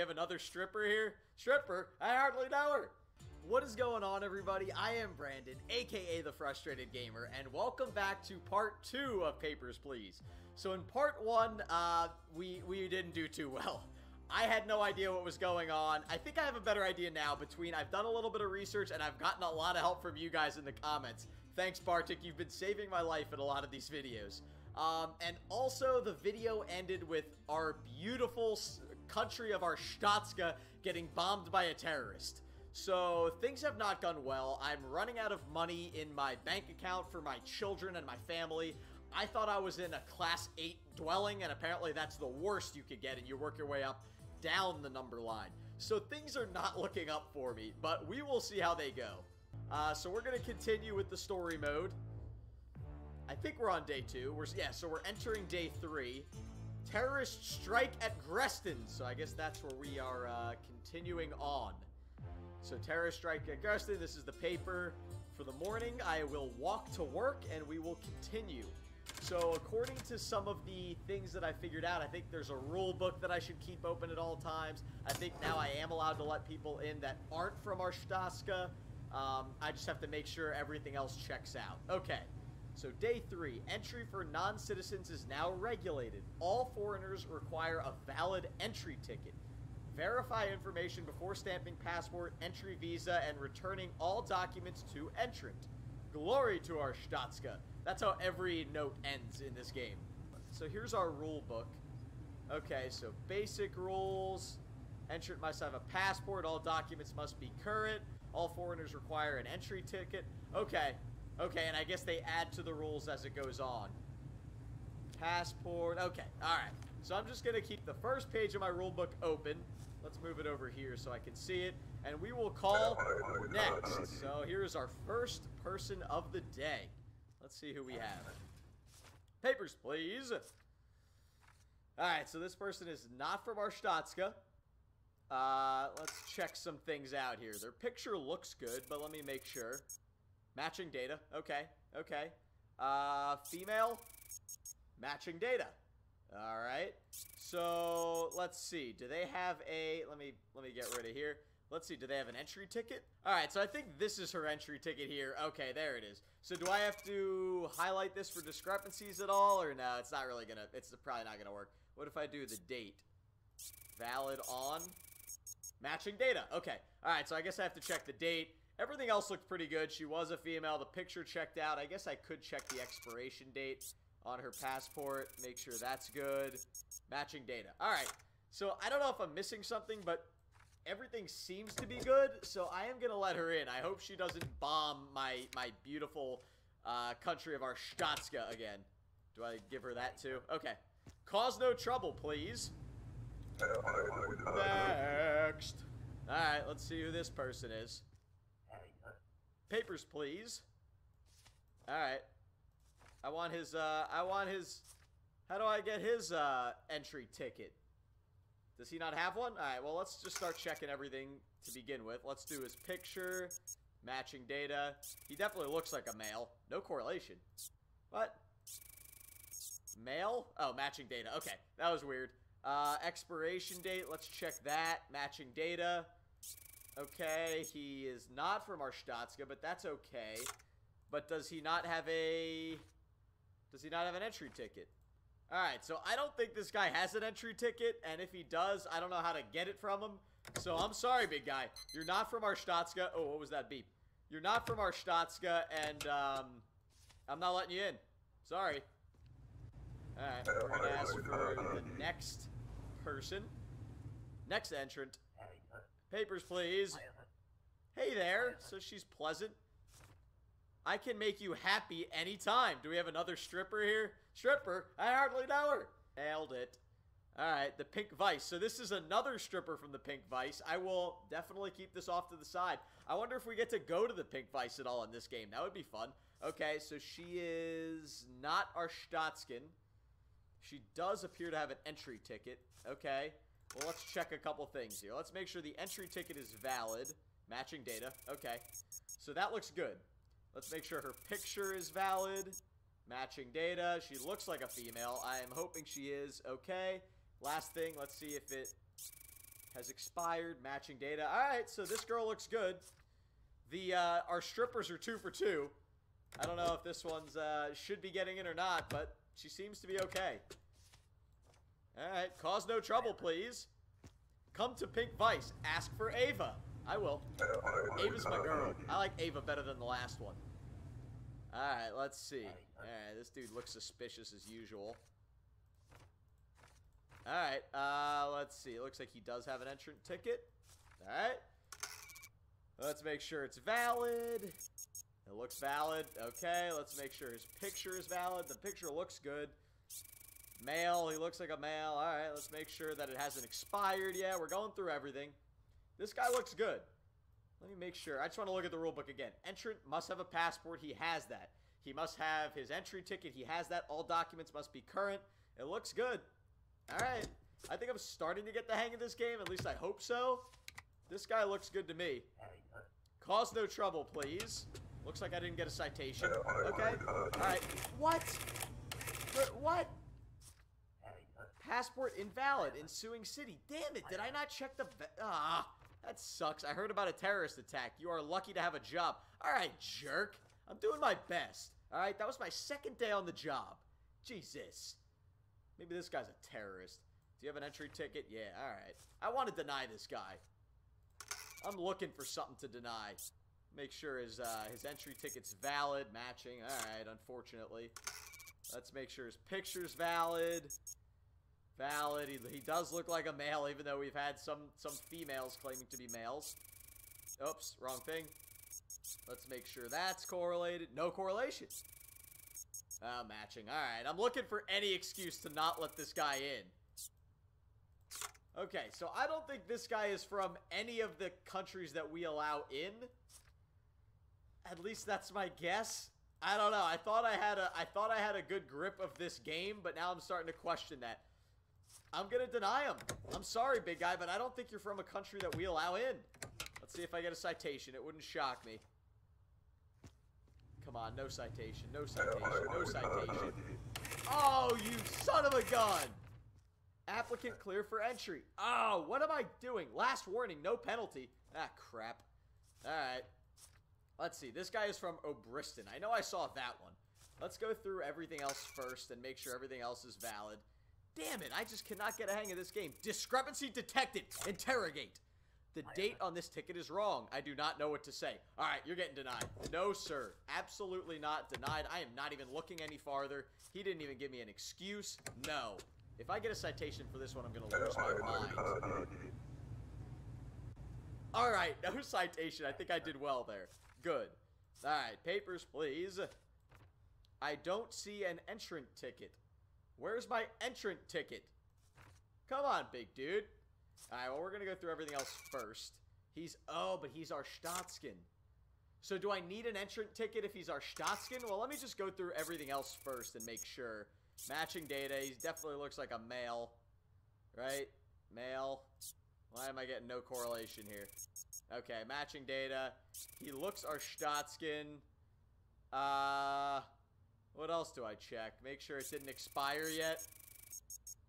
have another stripper here? Stripper? I hardly know her. What is going on, everybody? I am Brandon, aka The Frustrated Gamer, and welcome back to part two of Papers, Please. So in part one, uh, we, we didn't do too well. I had no idea what was going on. I think I have a better idea now between I've done a little bit of research and I've gotten a lot of help from you guys in the comments. Thanks, Bartik. You've been saving my life in a lot of these videos. Um, and also, the video ended with our beautiful country of our Arstotzka getting bombed by a terrorist. So, things have not gone well. I'm running out of money in my bank account for my children and my family. I thought I was in a class 8 dwelling, and apparently that's the worst you could get, and you work your way up down the number line. So things are not looking up for me, but we will see how they go. Uh, so we're going to continue with the story mode. I think we're on day two. We're Yeah, so we're entering day three. Terrorist strike at Grestin. So I guess that's where we are uh, continuing on. So terrorist strike at Grestin. This is the paper for the morning. I will walk to work and we will continue. So according to some of the things that I figured out, I think there's a rule book that I should keep open at all times. I think now I am allowed to let people in that aren't from Arstotzka. Um, I just have to make sure everything else checks out. Okay, so day three, entry for non-citizens is now regulated. All foreigners require a valid entry ticket. Verify information before stamping passport, entry visa, and returning all documents to entrant. Glory to Arstotzka. That's how every note ends in this game. So here's our rule book. Okay, so basic rules. Entrant must have a passport. All documents must be current. All foreigners require an entry ticket. Okay. Okay, and I guess they add to the rules as it goes on. Passport. Okay, alright. So I'm just going to keep the first page of my rule book open. Let's move it over here so I can see it. And we will call next. So here's our first person of the day. Let's see who we have. Papers, please. Alright, so this person is not from Arstotzka. Uh, let's check some things out here. Their picture looks good, but let me make sure. Matching data. Okay, okay. Uh, female. Matching data. All right. So let's see. Do they have a? Let me let me get rid of here. Let's see. Do they have an entry ticket? All right. So I think this is her entry ticket here. Okay, there it is. So do I have to highlight this for discrepancies at all, or no? It's not really gonna. It's probably not gonna work. What if I do the date? Valid on. Matching data. Okay. All right. So I guess I have to check the date. Everything else looked pretty good. She was a female. The picture checked out. I guess I could check the expiration date on her passport. Make sure that's good. Matching data. All right. So I don't know if I'm missing something, but everything seems to be good. So I am going to let her in. I hope she doesn't bomb my, my beautiful uh, country of Arstotzka again. Do I give her that too? Okay. Cause no trouble, please. Next. Alright, let's see who this person is. Papers, please. Alright. I want his, uh, I want his, how do I get his, uh, entry ticket? Does he not have one? Alright, well, let's just start checking everything to begin with. Let's do his picture, matching data. He definitely looks like a male. No correlation. What? Male? Oh, matching data. Okay, that was weird. Uh, expiration date, let's check that. Matching data. Okay, he is not from Arstotzka, but that's okay. But does he not have a... Does he not have an entry ticket? Alright, so I don't think this guy has an entry ticket, and if he does, I don't know how to get it from him. So I'm sorry, big guy. You're not from Arstotzka. Oh, what was that beep? You're not from Arstotzka, and um, I'm not letting you in. Sorry. Alright, we're going to ask for the next person. Next entrant. Papers, please. Hey there. So she's pleasant. I can make you happy anytime. Do we have another stripper here? Stripper? I hardly know her. Nailed it. Alright, the Pink Vice. So this is another stripper from the Pink Vice. I will definitely keep this off to the side. I wonder if we get to go to the Pink Vice at all in this game. That would be fun. Okay, so she is not Arstotzkan. She does appear to have an entry ticket. Okay. Well, let's check a couple things here. Let's make sure the entry ticket is valid. Matching data. Okay. So that looks good. Let's make sure her picture is valid. Matching data. She looks like a female. I am hoping she is. Okay. Last thing, let's see if it has expired. Matching data. All right, so this girl looks good. The uh, our strippers are two for two. I don't know if this one's uh, should be getting in or not, but she seems to be okay. All right, cause no trouble, please. Come to Pink Vice. Ask for Ava. I will. Ava's my girl. I like Ava better than the last one. All right, let's see. All right, this dude looks suspicious as usual. All right, uh, let's see. It looks like he does have an entrant ticket. All right. Let's make sure it's valid. It looks valid. Okay, let's make sure his picture is valid. The picture looks good. Male, he looks like a male. All right, let's make sure that it hasn't expired yet. We're going through everything. This guy looks good. Let me make sure. I just want to look at the rule book again. Entrant must have a passport. He has that. He must have his entry ticket. He has that. All documents must be current. It looks good. All right. I think I'm starting to get the hang of this game. At least I hope so. This guy looks good to me. Cause no trouble, please. Looks like I didn't get a citation. Okay. All right. What? What? Passport invalid. Ensuing city. Damn it. Did I not check the... Ah. That sucks. I heard about a terrorist attack. You are lucky to have a job. All right, jerk. I'm doing my best. All right, that was my second day on the job. Jesus. Maybe this guy's a terrorist. Do you have an entry ticket? Yeah, all right. I want to deny this guy. I'm looking for something to deny. Make sure his uh, his entry ticket's valid, matching. All right, unfortunately. Let's make sure his picture's valid. Valid. He, he does look like a male, even though we've had some some females claiming to be males. Oops, wrong thing. Let's make sure that's correlated. No correlation. Uh, matching. All right, I'm looking for any excuse to not let this guy in. Okay, so I don't think this guy is from any of the countries that we allow in. At least that's my guess. I don't know. I thought I had a I thought I had a good grip of this game, but now I'm starting to question that. I'm going to deny him. I'm sorry, big guy, but I don't think you're from a country that we allow in. Let's see if I get a citation. It wouldn't shock me. Come on, no citation, no citation, no citation. Oh, you son of a gun! Applicant clear for entry. Oh, what am I doing? Last warning, no penalty. Ah, crap. Alright. Let's see. This guy is from Obristan. I know I saw that one. Let's go through everything else first and make sure everything else is valid. Damn it, I just cannot get a hang of this game. Discrepancy detected. Interrogate. The date on this ticket is wrong. I do not know what to say. All right, you're getting denied. No, sir. Absolutely not denied. I am not even looking any farther. He didn't even give me an excuse. No. If I get a citation for this one, I'm going to lose my mind. All right, no citation. I think I did well there. Good. All right, papers, please. I don't see an entrant ticket. Where's my entrant ticket? Come on, big dude. Alright, well, we're going to go through everything else first. He's, oh, but he's Arstotzkan. So do I need an entrant ticket if he's Arstotzkan? Well, let me just go through everything else first and make sure. Matching data, he definitely looks like a male. Right? Male. Why am I getting no correlation here? Okay, matching data. He looks Arstotzkan. Uh, what else do I check? Make sure it didn't expire yet.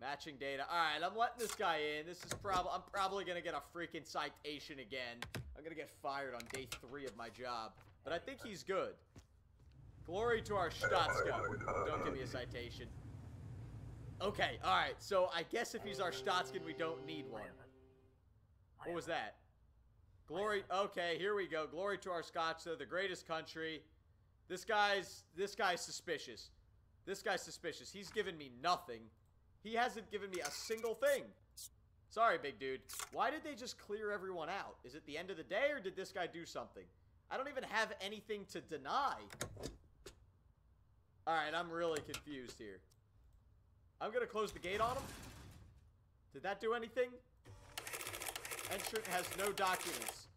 Matching data. Alright, I'm letting this guy in. This is probably... I'm probably gonna get a freaking citation again. I'm gonna get fired on day three of my job. But I think he's good. Glory to Arstotzka. Don't give me a citation. Okay, alright. So I guess if he's Arstotzkan, we don't need one. What was that? Glory... Okay, here we go. Glory to Arstotzka. The greatest country. This guy's... This guy's suspicious. This guy's suspicious. He's given me nothing. He hasn't given me a single thing. Sorry, big dude. Why did they just clear everyone out? Is it the end of the day, or did this guy do something? I don't even have anything to deny. Alright, I'm really confused here. I'm gonna close the gate on him. Did that do anything? Entrant has no documents.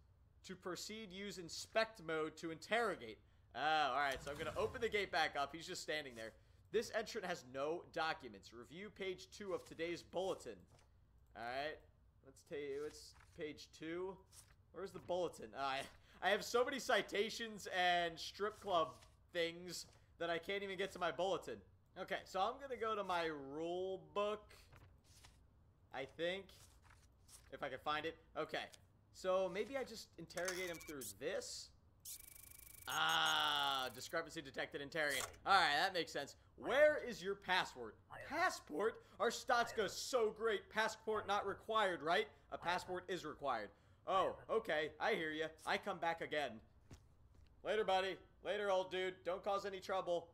To proceed, use inspect mode to interrogate. Oh, alright, so I'm gonna open the gate back up. He's just standing there. This entrant has no documents. Review page two of today's bulletin. Alright. Let's take it's page two. Where's the bulletin? Uh, I, I have so many citations and strip club things that I can't even get to my bulletin. Okay, so I'm gonna go to my rule book. I think. if I can find it. Okay. So maybe I just interrogate him through this. Ah, discrepancy detected interrogate. Alright, that makes sense. Where is your passport? Passport? Arstotzka so great. Passport not required, right? A passport is required. Oh, okay. I hear you. I come back again. Later, buddy. Later, old dude. Don't cause any trouble.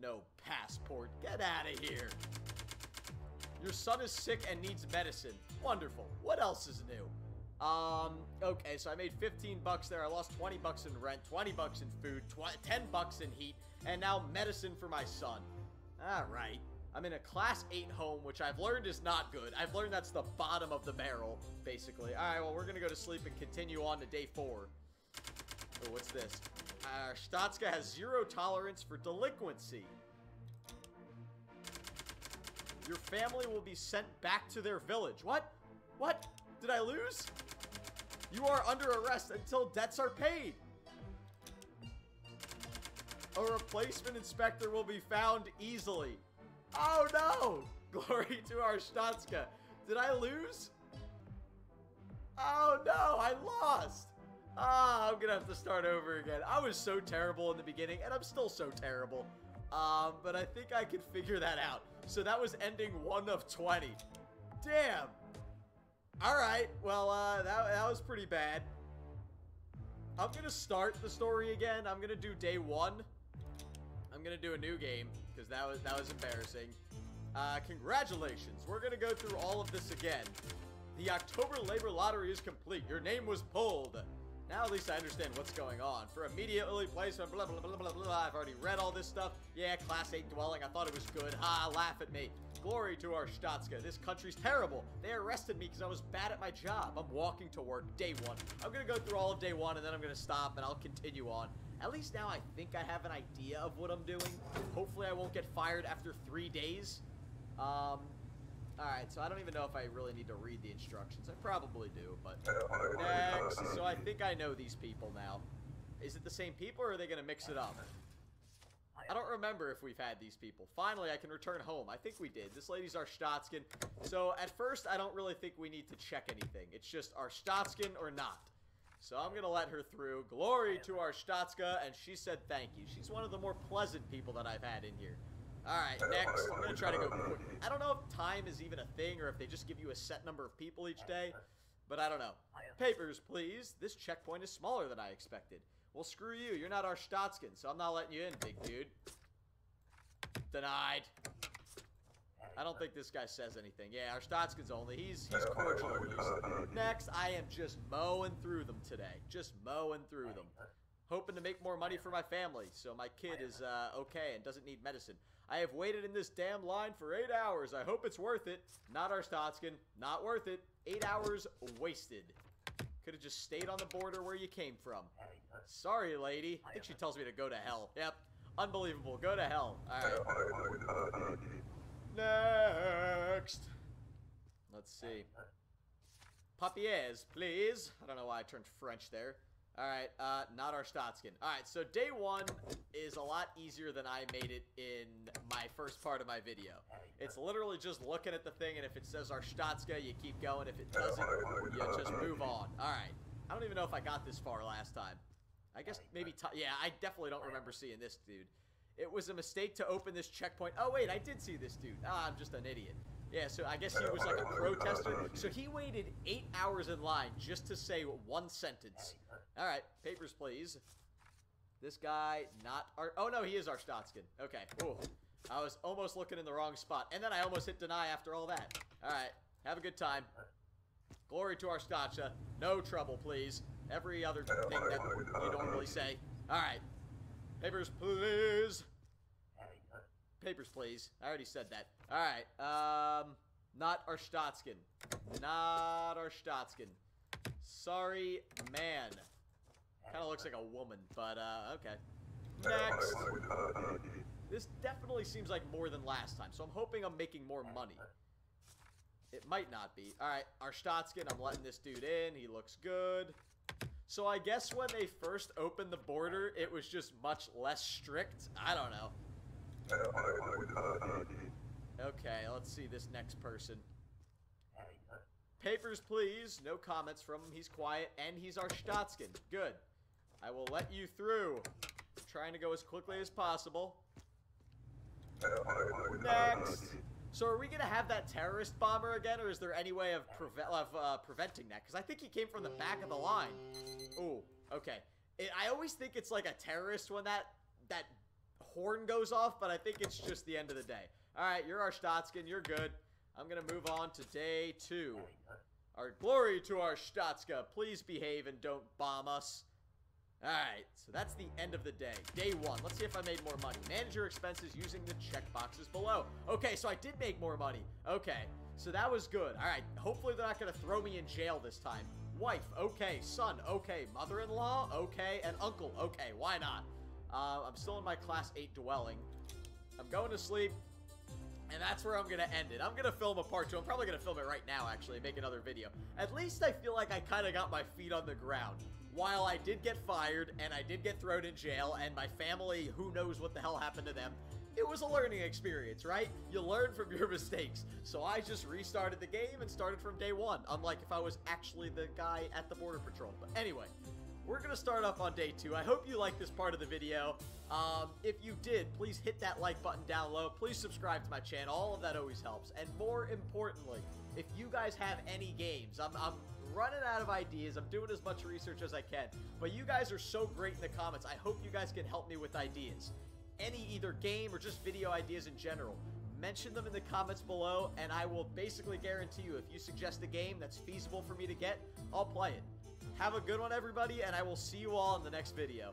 No passport. Get out of here. Your son is sick and needs medicine. Wonderful. What else is new? Um, okay, so I made 15 bucks there. I lost 20 bucks in rent, 20 bucks in food, 10 bucks in heat, and now medicine for my son. All right. I'm in a class 8 home, which I've learned is not good. I've learned that's the bottom of the barrel, basically. All right, well, we're going to go to sleep and continue on to day 4. Oh, what's this? Uh, has zero tolerance for delinquency. Your family will be sent back to their village. What? What? Did I lose? You are under arrest until debts are paid. A replacement inspector will be found easily. Oh no! Glory to Arstotzka. Did I lose? Oh no, I lost. Ah, I'm gonna have to start over again. I was so terrible in the beginning, and I'm still so terrible. Um, but I think I can figure that out. So that was ending 1 of 20. Damn! Alright, well, uh, that, that was pretty bad. I'm gonna start the story again. I'm gonna do day 1. I'm gonna do a new game, because that was, that was embarrassing. Uh, congratulations. We're gonna go through all of this again. The October Labor Lottery is complete. Your name was pulled. Now at least I understand what's going on. For immediately placement, blah, blah, blah, blah, blah, I've already read all this stuff. Yeah, Class 8 dwelling, I thought it was good. Ha, laugh at me. Glory to Arstotzka. This country's terrible. They arrested me because I was bad at my job. I'm walking to work day one. I'm going to go through all of day one, and then I'm going to stop, and I'll continue on. At least now I think I have an idea of what I'm doing. Hopefully I won't get fired after three days. Um, Alright, so I don't even know if I really need to read the instructions. I probably do, but... Next. So I think I know these people now. Is it the same people, or are they going to mix it up? I don't remember if we've had these people. Finally, I can return home. I think we did. This lady's Arstotzkan. So, at first, I don't really think we need to check anything. It's just Arstotzkan or not. So, I'm going to let her through. Glory to Arstotzka, and she said thank you. She's one of the more pleasant people that I've had in here. Alright, next. I'm going to try to go quick. I don't know if time is even a thing or if they just give you a set number of people each day, but I don't know. Papers, please. This checkpoint is smaller than I expected. Well, screw you. You're not Arstotzkan, so I'm not letting you in, big dude. Denied. I don't think this guy says anything. Yeah, Arstotzkan's only. He's he's cordial. Next, I am just mowing through them today. Just mowing through them. Hoping to make more money for my family, so my kid is uh, okay and doesn't need medicine. I have waited in this damn line for eight hours. I hope it's worth it. Not Arstotzkan. Not worth it. Eight hours wasted. Could have just stayed on the border where you came from. Sorry, lady. I think she tells me to go to hell. Yep. Unbelievable. Go to hell. Alright. Next. Let's see. Papiers, please. I don't know why I turned French there. Alright, uh, not Arstotzkan. Alright, so day one is a lot easier than I made it in my first part of my video. It's literally just looking at the thing, and if it says Arstotzka, you keep going. If it doesn't, you just move on. Alright. I don't even know if I got this far last time. I guess maybe, yeah, I definitely don't remember seeing this dude. It was a mistake to open this checkpoint. Oh, wait, I did see this dude. Ah, I'm just an idiot. Yeah, so I guess he was like a protester. So he waited eight hours in line just to say one sentence. All right, papers, please. This guy, not our... Oh, no, he is Arstotzkan. Okay. Ooh. I was almost looking in the wrong spot. And then I almost hit deny after all that. All right. Have a good time. Glory to Arstotzka. No trouble, please. Every other thing that you normally say. All right. Papers, please. Papers, please. I already said that. All right. Um, not Arstotzkan. Not Arstotzkan. Sorry, man. Kind of looks like a woman, but, uh, okay. Next. This definitely seems like more than last time, so I'm hoping I'm making more money. It might not be. Alright, Arstotzkan, I'm letting this dude in. He looks good. So I guess when they first opened the border, it was just much less strict. I don't know. Okay, let's see this next person. Papers, please. No comments from him. He's quiet, and he's Arstotzkan. Good. I will let you through. trying to go as quickly as possible. Next. So are we gonna have that terrorist bomber again, or is there any way of, preve of uh, preventing that? Because I think he came from the back of the line. Ooh, okay. It, I always think it's like a terrorist when that that horn goes off, but I think it's just the end of the day. All right, you're Arstotzkan. You're good. I'm gonna move on to day two. Our glory to Arstotzka. Please behave and don't bomb us. Alright, so that's the end of the day. Day one. Let's see if I made more money. Manage your expenses using the check boxes below. Okay, so I did make more money. Okay, so that was good. Alright, hopefully they're not going to throw me in jail this time. Wife, okay. Son, okay. Mother-in-law, okay. And uncle, okay. Why not? Uh, I'm still in my class 8 dwelling. I'm going to sleep. And that's where I'm going to end it. I'm going to film a part two. I'm probably going to film it right now, actually, make another video. At least I feel like I kind of got my feet on the ground while I did get fired and I did get thrown in jail and my family, who knows what the hell happened to them, it was a learning experience, right? You learn from your mistakes. So I just restarted the game and started from day one, unlike if I was actually the guy at the Border Patrol. But anyway, we're going to start off on day two. I hope you like this part of the video. Um, if you did, please hit that like button down low. Please subscribe to my channel. All of that always helps. And more importantly, if you guys have any games, I'm, I'm running out of ideas. I'm doing as much research as I can. But you guys are so great in the comments. I hope you guys can help me with ideas. Any either game or just video ideas in general. Mention them in the comments below, and I will basically guarantee you if you suggest a game that's feasible for me to get, I'll play it. Have a good one, everybody, and I will see you all in the next video.